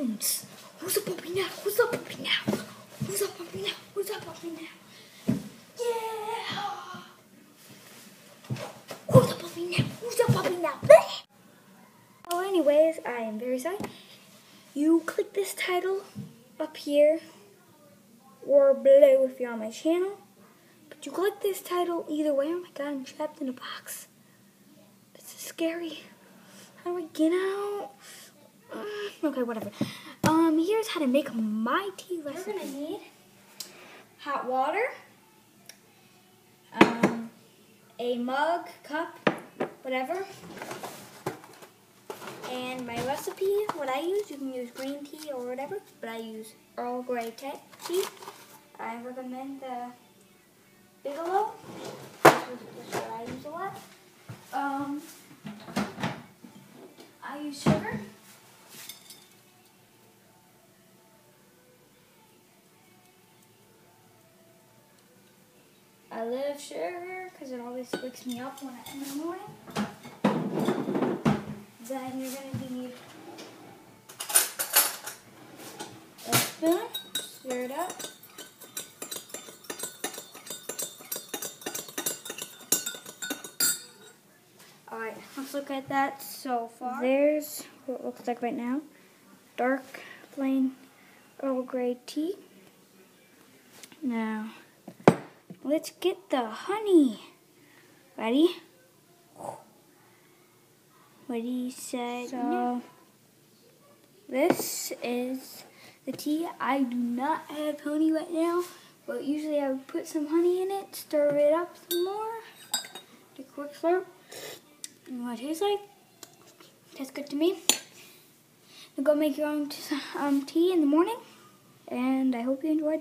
Who's a puppy now? Who's a puppy now? Who's a puppy now? Who's a puppy now? Yeah! Who's a puppy now? Who's a puppy now? Well, anyways, I am very sorry. You click this title up here or below if you're on my channel. But you click this title either way. Oh my god, I'm trapped in a box. This is scary. How do I get out? Okay, whatever. Um, here's how to make my tea recipe. We're gonna need hot water, um, a mug, cup, whatever. And my recipe, what I use, you can use green tea or whatever, but I use Earl Grey tea. I recommend the Bigelow. This is what I use a lot. Um, I use sugar. I love sugar because it always wakes me up when I, in the morning. Then you're going to need a spoon, stir it up. Alright, let's look at that so far. There's what it looks like right now. Dark, plain Earl Grey tea. Now, let's get the honey. Ready? Ready, set, so, this is the tea. I do not have honey right now, but usually I would put some honey in it, stir it up some more, take a quick slurp. And what it tastes like? Tastes good to me. Now go make your own um, tea in the morning, and I hope you enjoyed.